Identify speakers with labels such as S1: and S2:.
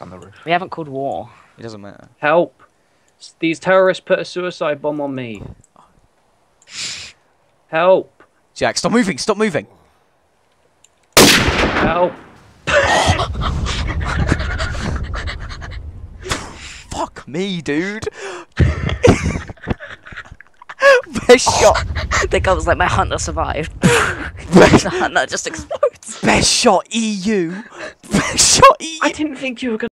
S1: on the roof.
S2: We haven't called war.
S3: It doesn't matter.
S4: Help! These terrorists put a suicide bomb on me. Help!
S3: Jack, stop moving! Stop moving!
S4: Help!
S3: Fuck me, dude. Best shot.
S2: the guy was like, my hunter survived. the hunter just explodes.
S3: Best shot EU. Best shot EU.
S4: I didn't think you were gonna.